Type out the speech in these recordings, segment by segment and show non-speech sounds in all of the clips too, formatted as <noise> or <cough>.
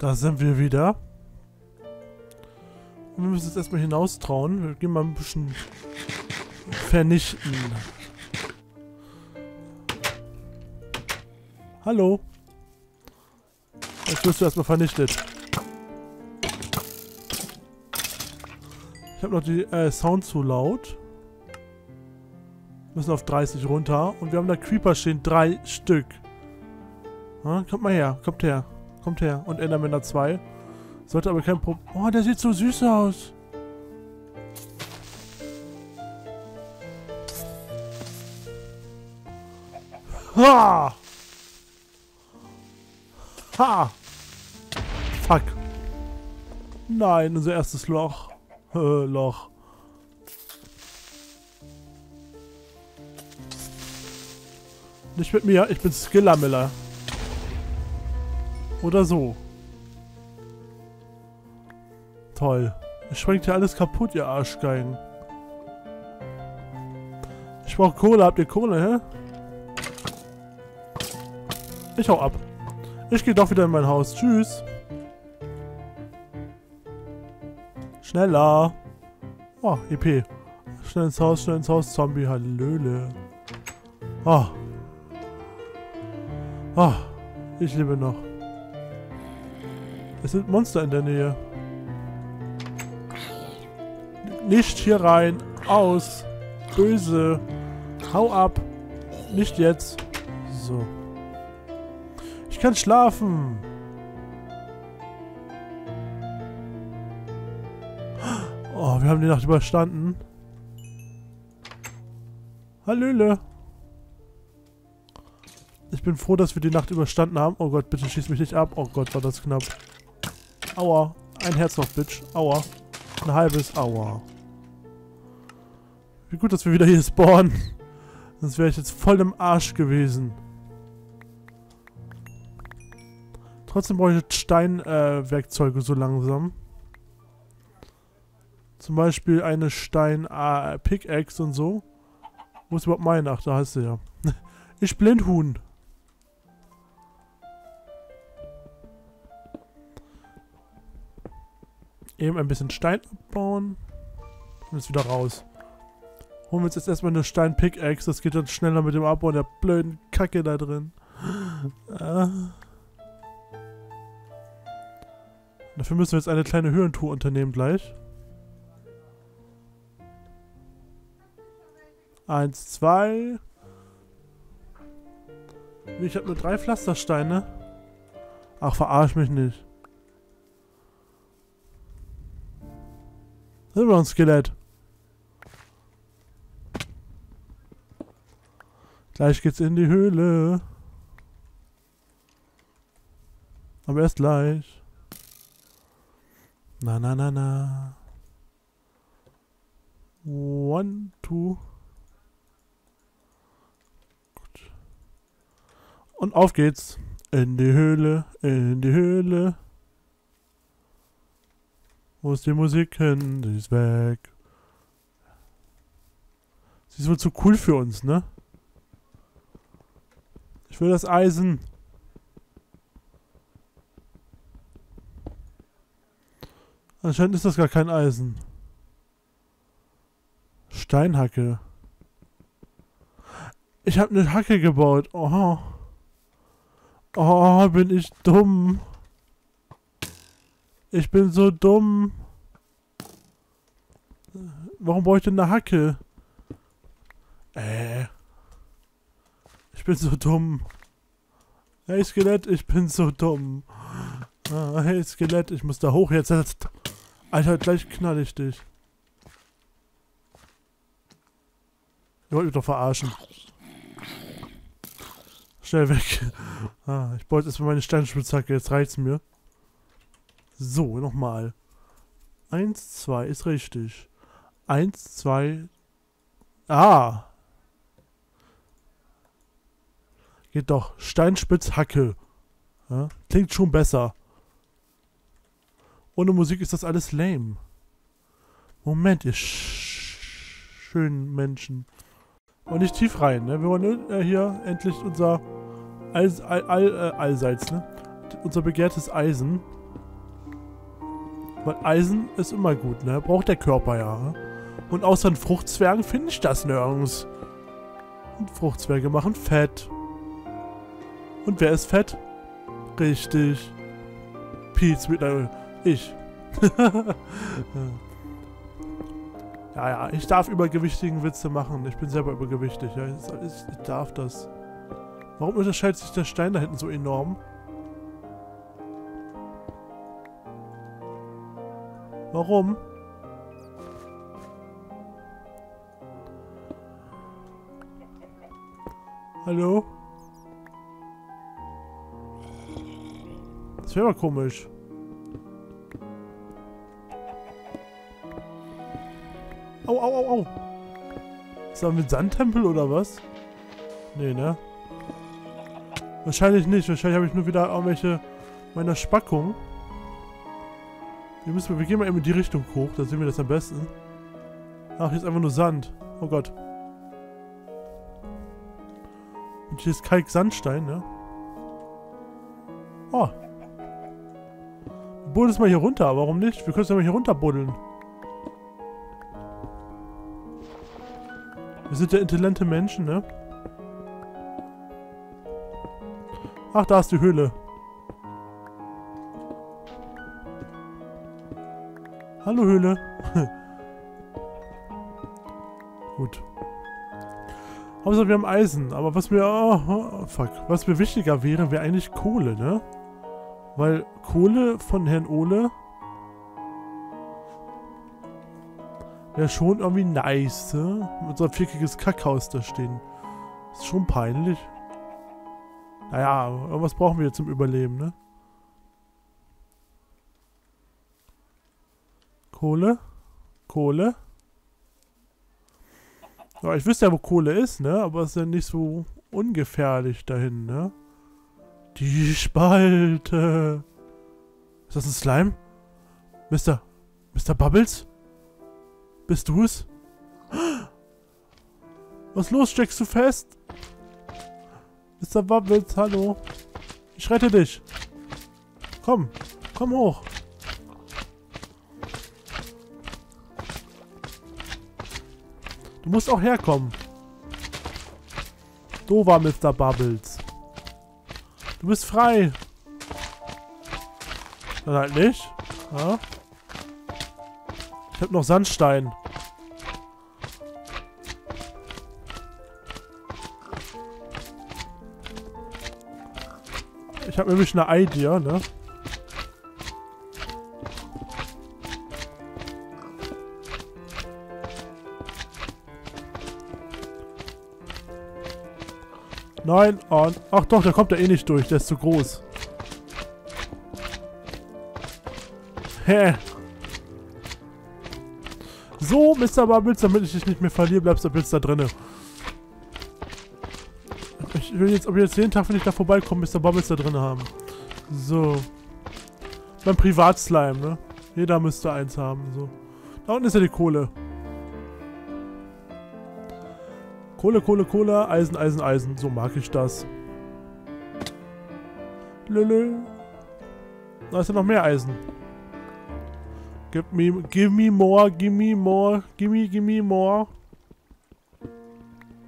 Da sind wir wieder. Und wir müssen jetzt erstmal hinaustrauen. Wir gehen mal ein bisschen vernichten. Hallo. Jetzt wirst du erstmal vernichtet. Ich habe noch die äh, Sound zu laut. Müssen auf 30 runter. Und wir haben da Creeper stehen. Drei Stück. Ha, kommt mal her. Kommt her. Kommt her. Und Endermänner 2. Sollte aber kein Problem... Oh, der sieht so süß aus. Ha! Ha! Fuck. Nein, unser erstes Loch. Äh, Loch. Nicht mit mir, ich bin Skillamiller. Oder so. Toll. Es sprengt ja alles kaputt, ihr Arschgeigen. Ich brauche Kohle. Habt ihr Kohle, hä? Ich hau ab. Ich gehe doch wieder in mein Haus. Tschüss. Schneller. Oh, EP. Schnell ins Haus, schnell ins Haus, Zombie. Hallöle. Oh. Oh. Ich lebe noch. Es sind Monster in der Nähe. Nicht hier rein. Aus. Böse. Hau ab. Nicht jetzt. So. Ich kann schlafen. Oh, wir haben die Nacht überstanden. Hallöle. Ich bin froh, dass wir die Nacht überstanden haben. Oh Gott, bitte schieß mich nicht ab. Oh Gott, war das knapp. Aua. Ein Herz noch, Bitch. Aua. Ein halbes. Aua. Wie gut, dass wir wieder hier spawnen. Sonst wäre ich jetzt voll im Arsch gewesen. Trotzdem brauche ich Steinwerkzeuge äh, so langsam. Zum Beispiel eine Stein-Pickaxe äh, und so. Wo ist überhaupt meine? Ach, da heißt sie ja. <laughs> ich Blindhuhn. Eben ein bisschen Stein abbauen. Und jetzt wieder raus. Holen wir uns jetzt erstmal eine Stein-Pickaxe. Das geht dann schneller mit dem Abbauen der blöden Kacke da drin. Äh. Dafür müssen wir jetzt eine kleine Höhentour unternehmen gleich. Eins, zwei. Ich habe nur drei Pflastersteine. Ach, verarsch mich nicht. Das immer ein Skelett. Gleich geht's in die Höhle. Aber erst gleich. Na, na, na, na. One, two. Gut. Und auf geht's. In die Höhle, in die Höhle. Wo ist die Musik hin? Sie ist weg. Sie ist wohl zu cool für uns, ne? Ich will das Eisen. Anscheinend ist das gar kein Eisen. Steinhacke. Ich habe eine Hacke gebaut. Oh. Oh, bin ich dumm. Ich bin so dumm. Warum brauche ich denn eine Hacke? Äh. Ich bin so dumm. Hey Skelett, ich bin so dumm. Ah, hey Skelett, ich muss da hoch jetzt. Alter, gleich knall ich dich. Ihr wollt mich doch verarschen. Schnell weg. Ah, ich wollte erstmal meine Steinspitzhacke, jetzt reicht's mir. So, nochmal. Eins, zwei ist richtig. Eins, zwei. Ah! Geht doch. Steinspitzhacke. Ja, klingt schon besser. Ohne Musik ist das alles lame. Moment, ihr sch schönen Menschen. Und nicht tief rein, ne? Wir wollen äh, hier endlich unser All, all, all, äh, allseits, ne? Unser begehrtes Eisen. Weil Eisen ist immer gut, ne? Braucht der Körper ja. Und außer den Fruchtzwergen finde ich das nirgends. Und Fruchtzwerge machen Fett. Und wer ist fett? Richtig. Pete mit ich. <laughs> ja, ja, ich darf übergewichtigen Witze machen. Ich bin selber übergewichtig. Ja, ich, ich darf das. Warum unterscheidet sich der Stein da hinten so enorm? Warum? Hallo? Das wäre mal komisch. Au, au, au, au. Ist das ein Sandtempel oder was? Nee, ne? Wahrscheinlich nicht. Wahrscheinlich habe ich nur wieder irgendwelche meiner Spackung. Wir, müssen, wir gehen mal eben in die Richtung hoch. Da sehen wir das am besten. Ach, hier ist einfach nur Sand. Oh Gott. Und hier ist Kalksandstein, ne? Oh. Es mal hier runter. Warum nicht? Wir können es ja mal hier runter buddeln. Wir sind ja intelligente Menschen, ne? Ach, da ist die Höhle. Hallo Höhle. Gut. Hauptsache wir haben Eisen. Aber was mir... Oh, oh, fuck. Was mir wichtiger wäre, wäre eigentlich Kohle, ne? Weil Kohle von Herrn Ole wäre schon irgendwie nice, ne? Mit so ein vierkiges Kackhaus da stehen. Ist schon peinlich. Naja, irgendwas brauchen wir zum Überleben, ne? Kohle? Kohle? Ja, ich wüsste ja, wo Kohle ist, ne? Aber es ist ja nicht so ungefährlich dahin, ne? Die Spalte. Ist das ein Slime? Mr. Mr. Bubbles? Bist du es? Was los? Steckst du fest? Mr. Bubbles, hallo. Ich rette dich. Komm, komm hoch. Musst auch herkommen. War Mr. Bubbles. Du bist frei. Dann halt nicht. Ja. Ich hab noch Sandstein. Ich habe nämlich eine Idee, ne? Nein, und... Ach doch, der kommt ja eh nicht durch, der ist zu groß. Hä? So, Mr. Bubbles, damit ich dich nicht mehr verliere, bleibst du jetzt da drinnen. Ich will jetzt, ob ich jetzt jeden Tag, wenn ich da vorbeikomme, Mr. Bubbles da drin haben. So. Mein Privatslime, ne? Jeder müsste eins haben, so. Da unten ist ja die Kohle. Kohle, Kohle, Kohle, Eisen, Eisen, Eisen. So mag ich das. Lülü. Da ist ja noch mehr Eisen. Give me, give me more, give me more, give me, give me more.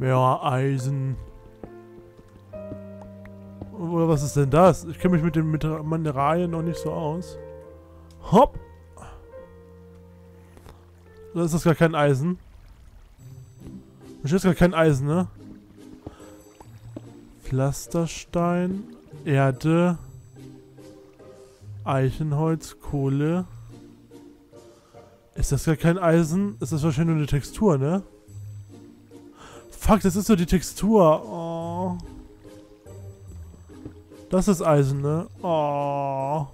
Mehr Eisen. Oder was ist denn das? Ich kenne mich mit den Mineralien noch nicht so aus. Hopp! Da ist das gar kein Eisen. Das ist gar kein Eisen, ne? Pflasterstein, Erde, Eichenholz, Kohle. Ist das gar kein Eisen? Ist das wahrscheinlich nur eine Textur, ne? Fuck, das ist so die Textur. Oh. Das ist Eisen, ne? Oh.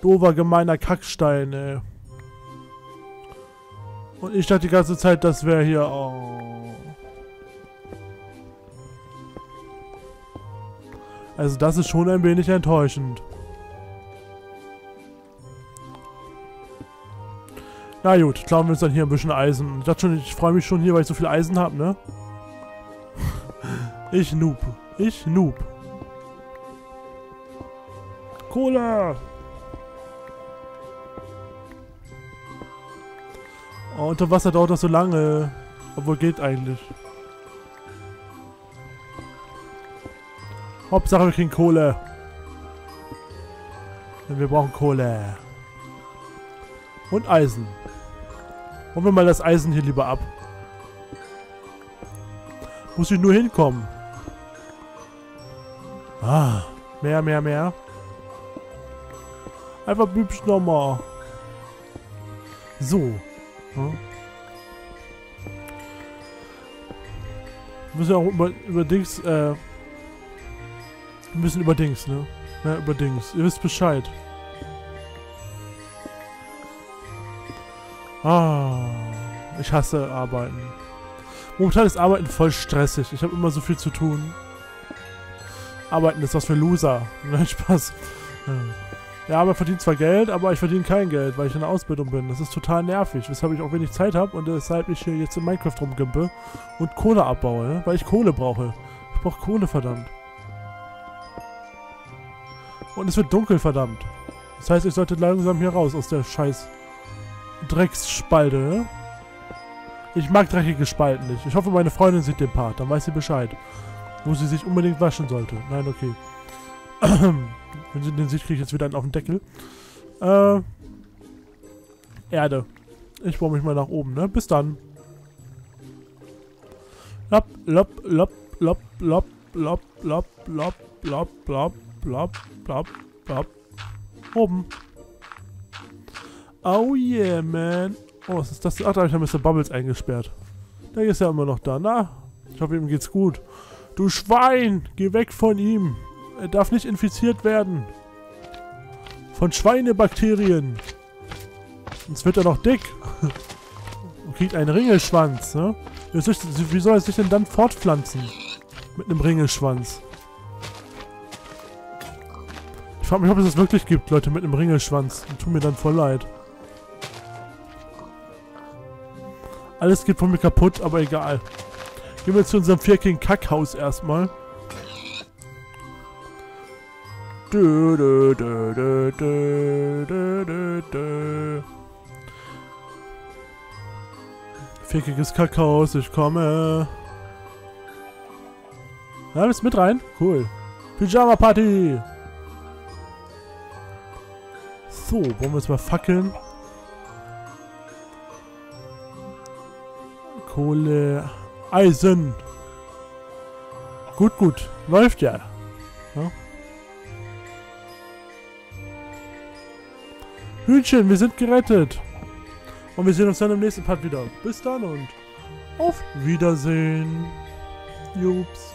Dover gemeiner Kackstein, ey. Und ich dachte die ganze Zeit, das wäre hier... Oh. Also das ist schon ein wenig enttäuschend. Na gut, klauen wir uns dann hier ein bisschen Eisen. Ich dachte schon, ich freue mich schon hier, weil ich so viel Eisen habe, ne? <laughs> ich Noob. Ich Noob. Cola! Oh, unter Wasser dauert das so lange. Obwohl geht eigentlich. Hauptsache wir kriegen Kohle. Denn wir brauchen Kohle. Und Eisen. Holen wir mal das Eisen hier lieber ab. Muss ich nur hinkommen. Ah, mehr, mehr, mehr. Einfach bübsch nochmal. So. Wir müssen auch über, über Dings, äh, wir müssen über Dings, ne? Ja, über Dings. Ihr wisst Bescheid. Ah, ich hasse Arbeiten. Momentan ist Arbeiten voll stressig. Ich habe immer so viel zu tun. Arbeiten ist was für Loser. <laughs> Nein, Spaß. Ja, man verdient zwar Geld, aber ich verdiene kein Geld, weil ich in der Ausbildung bin. Das ist total nervig, weshalb ich auch wenig Zeit habe und deshalb ich hier jetzt in Minecraft rumgimpe und Kohle abbaue, ne? weil ich Kohle brauche. Ich brauche Kohle, verdammt. Und es wird dunkel, verdammt. Das heißt, ich sollte langsam hier raus aus der scheiß Drecksspalte. Ne? Ich mag dreckige Spalten nicht. Ich hoffe, meine Freundin sieht den Part. Dann weiß sie Bescheid. Wo sie sich unbedingt waschen sollte. Nein, okay. Wenn sie den sieht, kriege ich jetzt wieder einen auf den Deckel. Äh, Erde. Ich baue mich mal nach oben, ne? Bis dann. Lop, lop, lop, lop, lop, lop, lop, lop, lop, lop, lop, lop, lop. Oben. Oh yeah, man. Oh, was ist das? Ach, da habe ich ja Mr. Bubbles eingesperrt. Der ist ja immer noch da. Na, ich hoffe, ihm geht's gut. Du Schwein, geh weg von ihm. Er darf nicht infiziert werden. Von Schweinebakterien. Sonst wird er noch dick. <laughs> Und kriegt einen Ringelschwanz, ne? Wie soll er sich denn dann fortpflanzen? Mit einem Ringelschwanz. Ich frage mich, ob es das wirklich gibt, Leute mit einem Ringelschwanz. Tut mir dann voll leid. Alles geht von mir kaputt, aber egal. Gehen wir zu unserem vierkigen Kackhaus erstmal. Dö, dö, dö, dö, dö, dö, dö, dö. Fickiges Kakaos, ich komme. Ja, willst du mit rein? Cool. Pyjama Party! So, wollen wir jetzt mal fackeln? Kohle, Eisen. Gut, gut. Läuft ja. Hühnchen, wir sind gerettet. Und wir sehen uns dann im nächsten Part wieder. Bis dann und auf Wiedersehen. Jups.